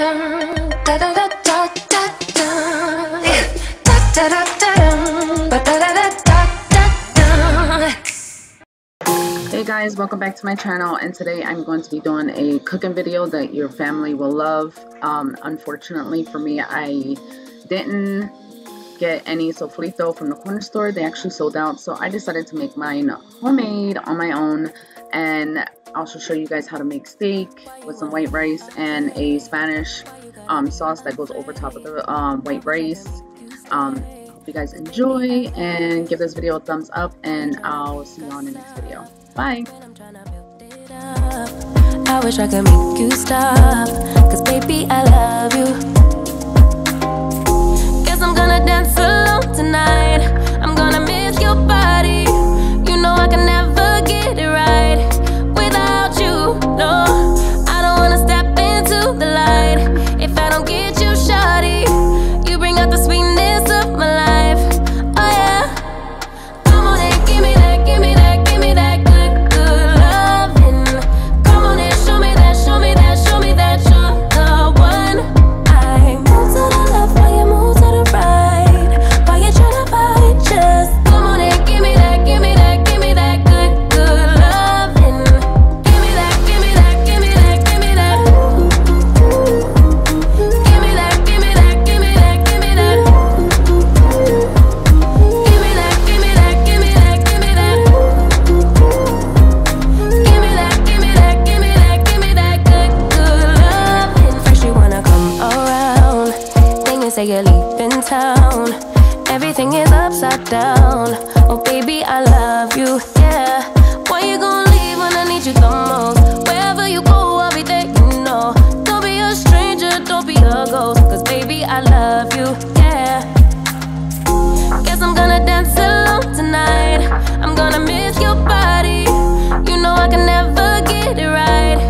Hey guys, welcome back to my channel and today I'm going to be doing a cooking video that your family will love. Um, unfortunately for me, I didn't get any sofrito from the corner store. They actually sold out, so I decided to make mine homemade on my own and I'll also show you guys how to make steak with some white rice and a Spanish um, sauce that goes over top of the um, white rice. Um, hope you guys enjoy and give this video a thumbs up and I'll see you on the next video. Bye! I wish I could make you stop Cause baby I love you Guess I'm gonna dance alone tonight love you, yeah. Guess I'm gonna dance alone tonight. I'm gonna miss your body. You know I can never get it right.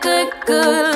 good, good.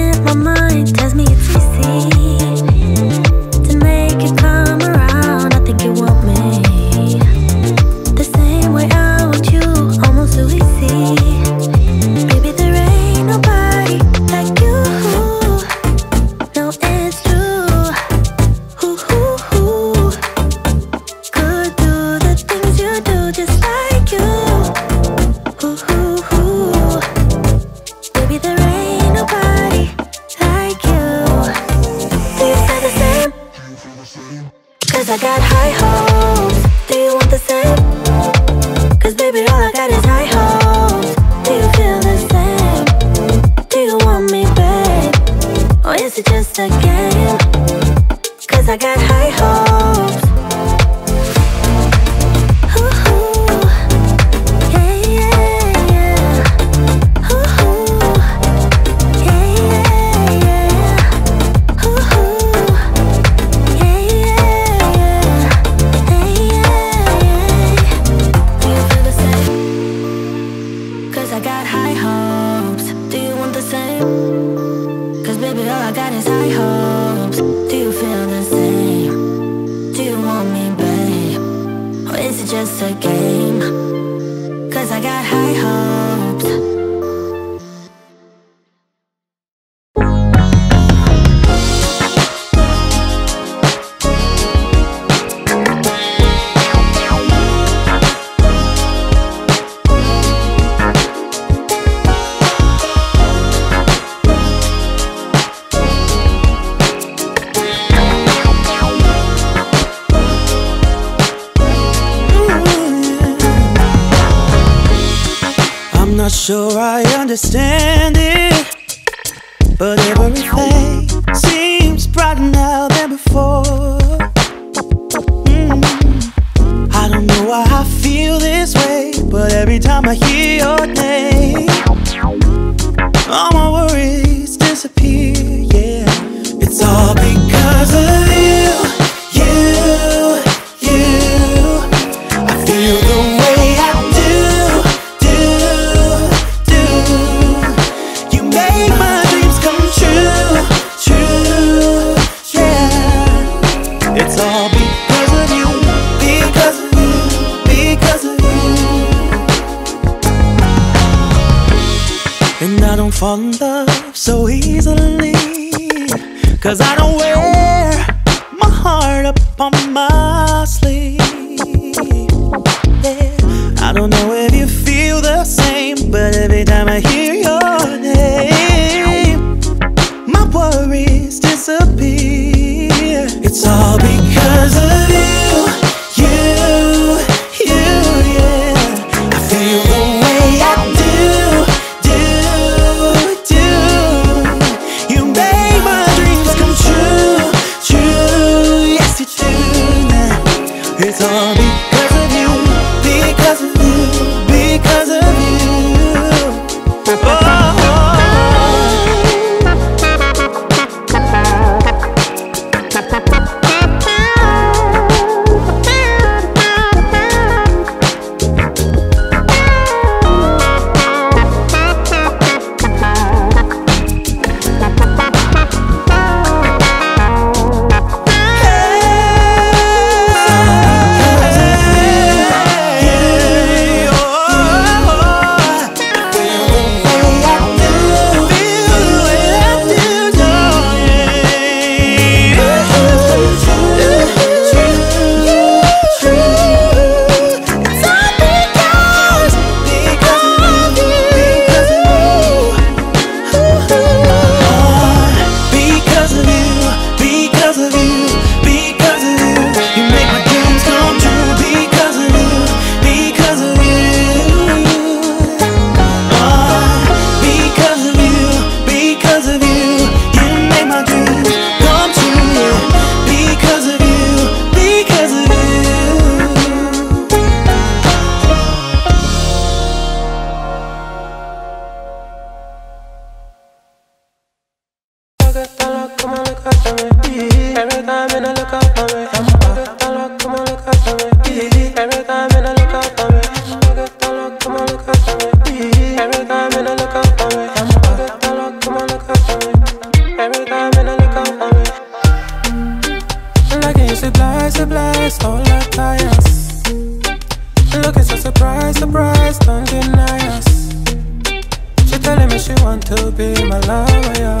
I got high hopes. sure I understand. Cause I don't wear my heart up on my sleeve. Yeah. I don't know if you feel the same, but every time I hear your name, my worries disappear. It's all because. to be my lover, yeah.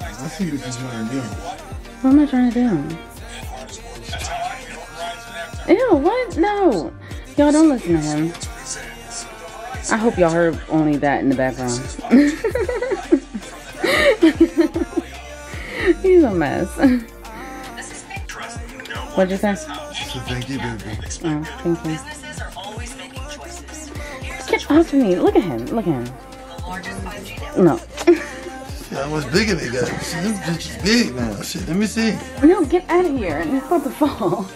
I see what you're trying to do. What am I trying to do? Ew, what? No. Y'all don't listen to him. I hope y'all heard only that in the background. He's a mess. What'd you say? Thank you, baby. Oh, thank you. Get off of me. Look at him. Look at him. No. How much bigger? Shit, them bitches big now. Shit, let me see. No, get out of here. It's about to fall.